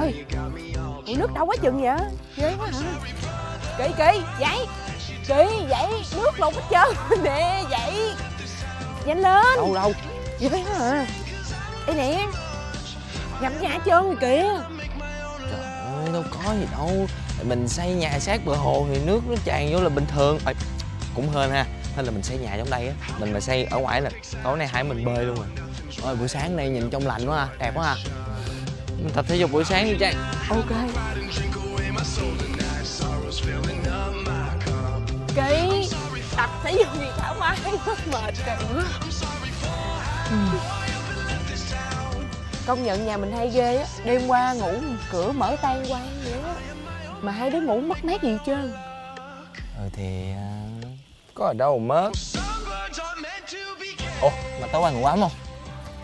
trời Ủa nước đâu quá chừng vậy ghê quá hả? Kỳ kỳ vậy kỳ vậy nước lụt hết trơn. Nè vậy nhanh lên. Đâu đâu. Vậy phải hả? Đây nè ngập nhà hết trơn rồi kìa. Trời ơi đâu có gì đâu. Mình xây nhà sát bờ hồ thì nước nó tràn vô là bình thường. Ê, cũng hên ha. Hay là mình xây nhà trong đây á. Mình mà xây ở ngoài là tối nay hai mình bơi luôn rồi ôi buổi sáng nay nhìn trong lành quá ha. Đẹp quá ha mình tập thể dục buổi sáng đi trang. Ok. Kỳ tập thể dục gì thoải mái mệt kìa công nhận nhà mình hay ghê á. Đêm qua ngủ cửa mở tan quang vậy á. Mà hai đứa ngủ mất mát gì hết trơn. Ừ thì à, có ở đâu mà mất? Ủa mà tối qua ngủ ấm không?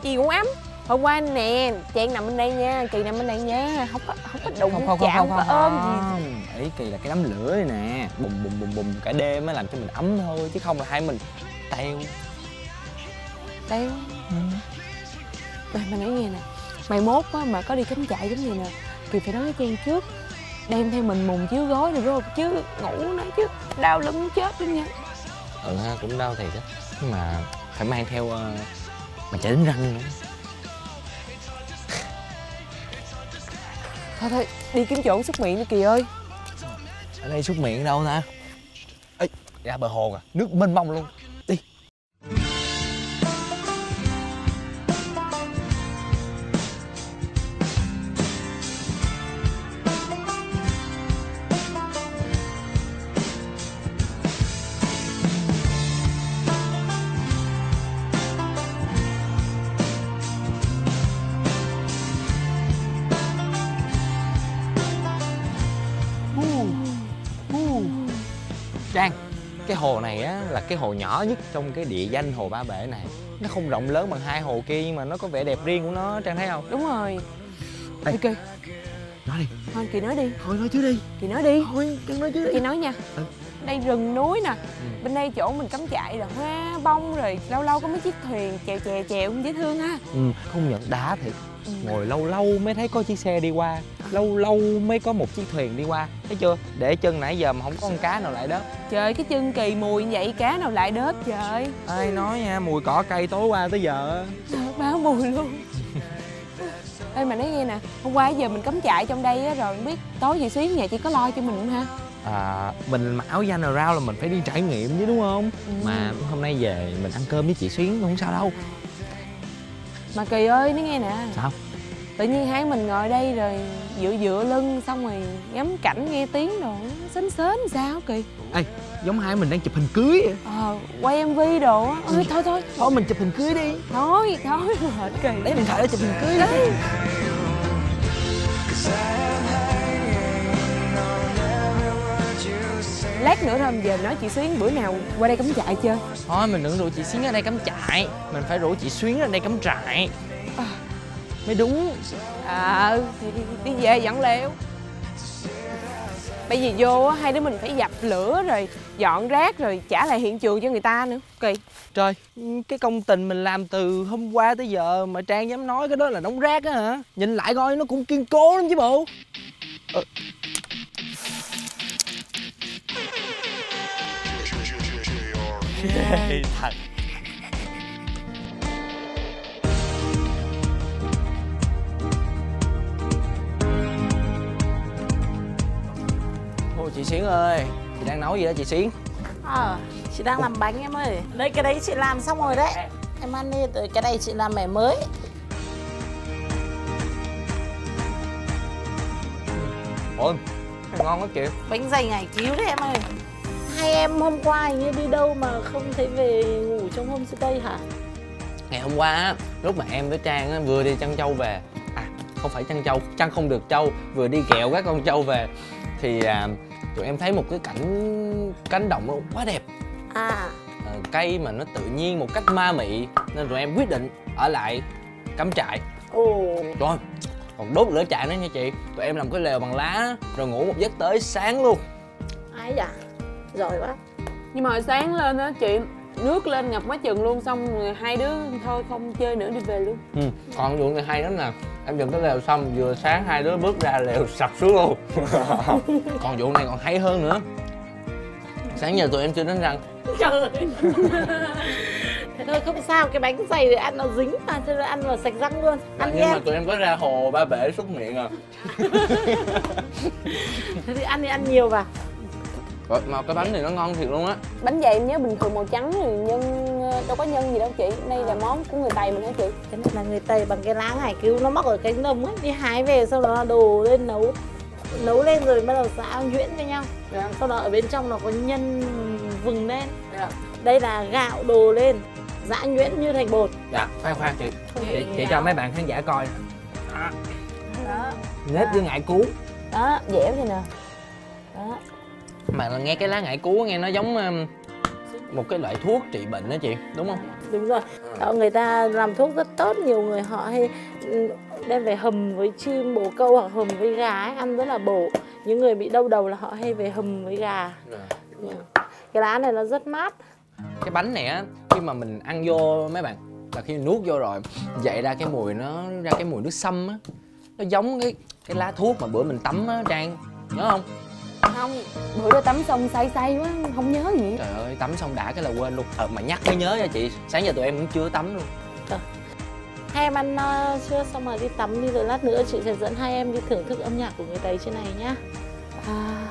Gì ngủ ấm hôm qua nè trang nằm bên đây nha kỳ nằm bên đây nha. Không có không có đụng không không không chạm không có không, ôm gì. Không. ý kỳ là cái đám lửa này nè. Bùm bùm bùm bùm. Cả đêm mới làm cho mình ấm thôi chứ không là hai mình teo. Teo. Ê, mày nói nghe nè Mày mốt á, mà có đi cắm trại giống như nè Thì phải nói với Trang trước Đem theo mình mùng chiếu gối rồi không Chứ ngủ nói chứ Đau lưng chết luôn nha. Ừ ha cũng đau thiệt á. Nhưng mà phải mang theo uh, mà chả đánh răng nữa Thôi thôi đi kiếm chỗ xúc miệng đi Kỳ ơi. Ở đây xúc miệng đâu ta Ê, ra bờ hồ à nước mênh mông luôn. Hồ này á là cái hồ nhỏ nhất trong cái địa danh hồ Ba Bể này. Nó không rộng lớn bằng hai hồ kia nhưng mà nó có vẻ đẹp riêng của nó Trang thấy không? Đúng rồi. Ê. Ok nói đi. Thôi Kỳ nói đi. Thôi nói chứ đi. Kỳ nói đi. Thôi cứ nói chứ Kỳ nói nha. Ừ. Đây rừng núi nè. Ừ. Bên đây chỗ mình cắm trại rồi hoa bông rồi Lâu lâu có mấy chiếc thuyền chèo chèo chèo dễ thương ha. Ừ, không nhận đá thiệt. Ừ. ngồi lâu lâu mới thấy có chiếc xe đi qua lâu lâu mới có một chiếc thuyền đi qua. Thấy chưa? Để chân nãy giờ mà không có con cá nào lại đó. Trời cái chân Kỳ mùi như vậy cá nào lại đết trời? Ai nói nha mùi cỏ cây tối qua tới giờ. Báo mùi luôn. Ê mà nói nghe nè Hôm qua giờ mình cắm trại trong đây á Rồi không biết tối về xuyến nhà chị có lo cho mình không ha? À, mình mặc áo general là mình phải đi trải nghiệm chứ đúng không? Ừ. mà hôm nay về mình ăn cơm với chị xuyến không sao đâu. Mà Kỳ ơi nói nghe nè. Sao Tự nhiên hai mình ngồi đây rồi dựa dựa lưng Xong rồi ngắm cảnh nghe tiếng đồ Sến sến sao Kỳ ê giống hai mình đang chụp hình cưới vậy. Ờ quay MV đồ á. Ơi thôi thôi. Thôi mình chụp hình cưới đi. Thôi thôi mệt Kỳ lấy điện thoại ra chụp hình cưới đi. Lát nữa rồi về nói chị Xuyến bữa nào qua đây cắm trại chơi. Thôi mình đừng rủ chị xuyến ở đây cắm trại. Mình phải rủ chị xuyến ở đây cắm trại. Mới đúng À thì đi, đi về dọn lều Bây giờ vô á, hai đứa mình phải dập lửa rồi dọn rác rồi trả lại hiện trường cho người ta nữa Kỳ Trời, cái công tình mình làm từ hôm qua tới giờ mà Trang dám nói cái đó là đống rác á hả? Nhìn lại coi nó cũng kiên cố lắm chứ bộ. Ờ. Thật. Ôi chị Xuyến ơi, chị đang nấu gì đó chị Xuyến? Ờ, chị đang làm bánh em ơi. Đây cái đấy chị làm xong rồi đấy. Em ăn đi, rồi cái này chị làm mẻ mới. Ôi, ngon quá chị. Bánh dày ngải cứu đấy em ơi. Hai em hôm qua hình như đi đâu mà không thấy về ngủ trong homestay hả? Ngày hôm qua á, lúc mà em với Trang á, vừa đi chăn trâu về À, không phải chăn trâu, chăn không được trâu Vừa đi kẹo các con trâu về Thì à, tụi em thấy một cái cảnh cánh đồng nó quá đẹp. À, à, Cây mà nó tự nhiên một cách ma mị Nên tụi em quyết định ở lại cắm trại. Ồ, Rồi, còn đốt lửa trại nữa nha chị. Tụi em làm cái lều bằng lá Rồi ngủ một giấc tới sáng luôn. Ai dạ? Giỏi quá. Nhưng mà sáng lên á chị nước lên ngập quá chừng luôn xong rồi hai đứa thôi không chơi nữa đi về luôn. Ừ. còn vụ này hay lắm nè. Em dựng cái lều xong vừa sáng hai đứa bước ra lều sập xuống luôn. Còn vụ này còn hay hơn nữa. Sáng giờ tụi em chưa đánh răng. Trời thế thôi không sao cái bánh dày thì ăn nó dính mà cho nên ăn vào sạch răng luôn. Ăn nhưng em mà tụi em có ra hồ ba bể xúc miệng à. Thế thì ăn thì ăn nhiều vào Rồi, mà cái bánh này nó ngon thiệt luôn á. Bánh dày em nhớ bình thường màu trắng thì nhân đâu có nhân gì đâu chị. Đây là món của người tày mình hả chị. Cái này là người tây bằng cái lá ngải cứu nó móc ở cánh đồng ấy đi hái về sau đó đổ lên nấu nấu lên rồi bắt đầu xả nhuyễn với nhau. Dạ. Sau đó ở bên trong nó có nhân vừng lên. Dạ. Đây là gạo đồ lên giã nhuyễn như thành bột. Dạ khoan khoan chị. Chị, chị cho mấy bạn khán giả coi. Đó. đó nếp với ngải cứu. Đó dẻo vậy nè. Đó mà nghe cái lá ngải cứu nghe nó giống một cái loại thuốc trị bệnh đó chị đúng không? Đúng rồi. Đó, người ta làm thuốc rất tốt nhiều người họ hay đem về hầm với chim bồ câu hoặc hầm với gà ấy, ăn rất là bổ. Những người bị đau đầu là họ hay về hầm với gà. Cái lá này nó rất mát. Cái bánh này á khi mà mình ăn vô mấy bạn là khi nuốt vô rồi dậy ra cái mùi nó ra cái mùi nước sâm á nó giống cái cái lá thuốc mà bữa mình tắm á trang nhớ không không bữa đó tắm xong say say quá không nhớ gì trời ơi tắm xong đã cái là quên luôn. Ờ mà nhắc mới nhớ nha chị sáng giờ tụi em cũng chưa tắm luôn. Hai em ăn no chưa xong rồi đi tắm đi rồi lát nữa chị sẽ dẫn hai em đi thưởng thức âm nhạc của người tây trên này nhá. À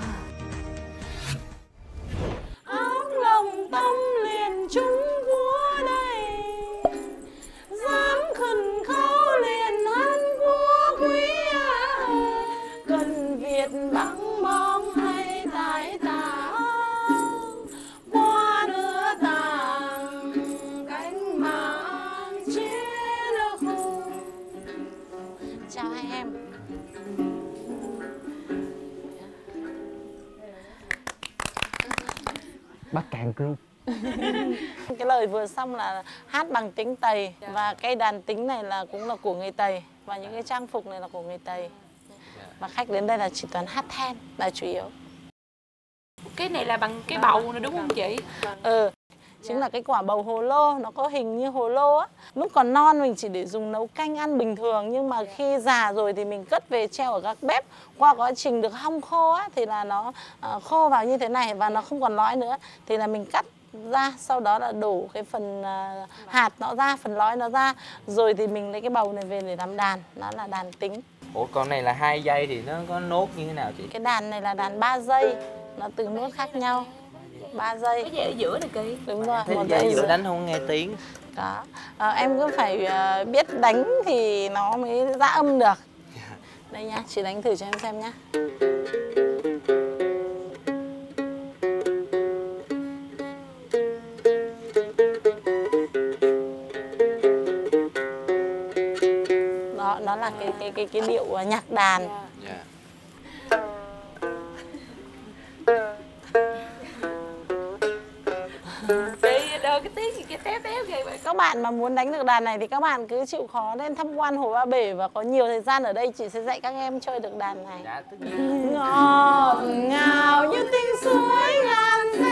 cái lời vừa xong là hát bằng tiếng Tây và cái đàn tính này là cũng là của người Tây và những cái trang phục này là của người Tây và khách đến đây là chỉ toàn hát then là chủ yếu. Cái này là bằng cái bầu này đúng không chị? Ừ chính là cái quả bầu hồ lô nó có hình như hồ lô á. Lúc còn non mình chỉ để dùng nấu canh ăn bình thường nhưng mà khi già rồi thì mình cất về treo ở các bếp. Qua quá trình được hong khô á thì là nó ờ, khô vào như thế này và nó không còn lõi nữa. Thì là mình cắt ra sau đó là đổ cái phần ờ, hạt nó ra phần lõi nó ra. Rồi thì mình lấy cái bầu này về để làm đàn nó là đàn tính. Ủa con này là hai giây thì nó có nốt như thế nào chị? Cái đàn này là đàn 3 giây nó từng nốt khác nhau. 3 giây cái gì ở giữa này kỳ đúng rồi thế một giây vừa giữa. đánh không nghe tiếng. Đó. Ờ, em cứ phải ờ, biết đánh thì nó mới ra âm được. Đây nhá chị đánh thử cho em xem nhá cái cái cái điệu ờ, nhạc đàn. Dạ. Cái đâu cái tiếng gì cái téo téo kìa vậy các bạn mà muốn đánh được đàn này thì các bạn cứ chịu khó lên tham quan hồ Ba Bể và có nhiều thời gian ở đây chị sẽ dạy các em chơi được đàn này. Dạ tất nhiên. Ngọt ngào như tiếng suối ngàn reo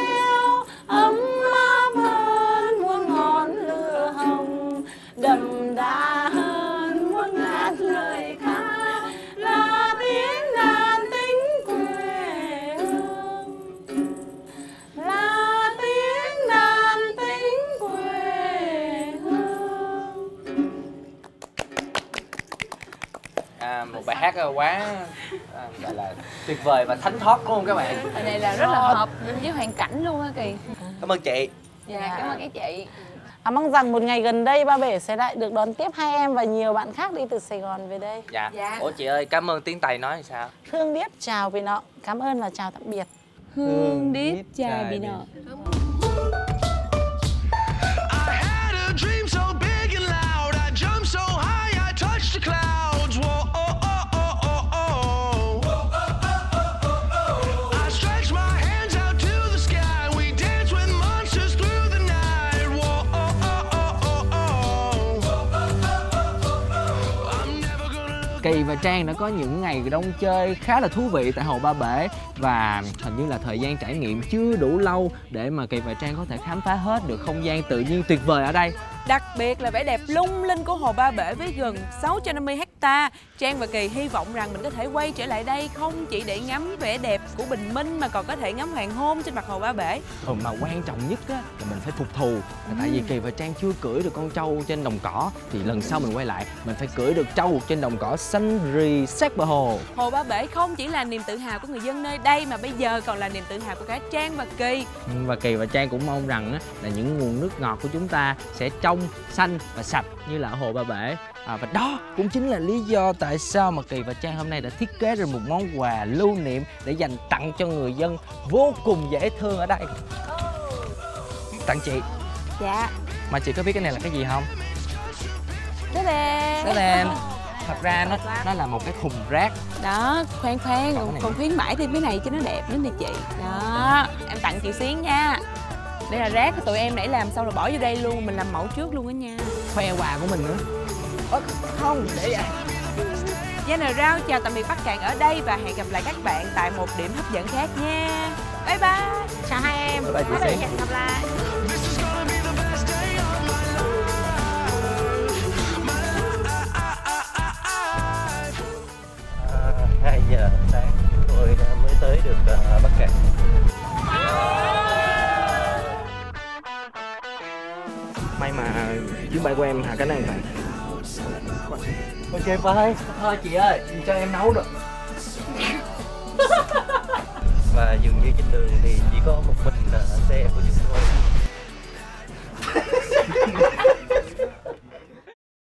là tuyệt vời và thánh thoát đúng không các bạn cái này là rất là hợp với hoàn cảnh luôn á kỳ cảm ơn chị dạ cảm ơn các chị À, mong rằng một ngày gần đây Ba Bể sẽ lại được đón tiếp hai em và nhiều bạn khác đi từ Sài Gòn về đây. dạ. Dạ. ủa chị ơi cảm ơn tiếng tây nói thì sao Hương Điếp chào vì nọ. Cảm ơn và chào tạm biệt. hương điếp chai bị nọ Kỳ và Trang đã có những ngày đông chơi khá là thú vị tại Hồ Ba Bể và hình như là thời gian trải nghiệm chưa đủ lâu để mà Kỳ và Trang có thể khám phá hết được không gian tự nhiên tuyệt vời ở đây. Đặc biệt là vẻ đẹp lung linh của Hồ Ba Bể với gần 650 ha hecta. Trang và Kỳ hy vọng rằng mình có thể quay trở lại đây không chỉ để ngắm vẻ đẹp của bình minh mà còn có thể ngắm hoàng hôn trên mặt Hồ Ba Bể. Ừ, mà quan trọng nhất á, là mình phải phục thù là tại vì Kỳ và Trang chưa cưỡi được con trâu trên đồng cỏ thì lần sau mình quay lại mình phải cưỡi được trâu trên đồng cỏ xanh rì sát bờ hồ Hồ Ba Bể không chỉ là niềm tự hào của người dân nơi đây mà bây giờ còn là niềm tự hào của cả Trang và Kỳ. Ừ, và Kỳ và Trang cũng mong rằng á, là những nguồn nước ngọt của chúng ta sẽ trong xanh và sạch như là ở hồ Ba Bể à, và đó cũng chính là lý do tại sao mà Kỳ và Trang hôm nay đã thiết kế ra một món quà lưu niệm để dành tặng cho người dân vô cùng dễ thương ở đây. Tặng chị. Dạ. Mà chị có biết cái này là cái gì không? Thế nè đó là thật ra nó nó là một cái thùng rác. Đó khoan khoan Còn còn khuyến mãi thêm cái này cho nó đẹp nữa nè chị. Đó em tặng chị Xuyến nha. Đây là rác của tụi em nãy làm xong rồi bỏ vô đây luôn Mình làm mẫu trước luôn á nha. Khoe quà của mình nữa Ơ, không để vậy Rao chào tạm biệt Bắc Cạn ở đây và hẹn gặp lại các bạn tại một điểm hấp dẫn khác nha. Bye bye. Chào hai em Bye bye chị Xuyến. Hẹn gặp lại This is gonna be the best day of my life. My life. 2 giờ sáng tôi mới tới được ờ, Bắc Cạn. may mà chuyến bay của em hạ cánh an toàn ok bye thôi chị ơi cho em nấu được. Và dường như trên đường thì chỉ có một mình xe của chúng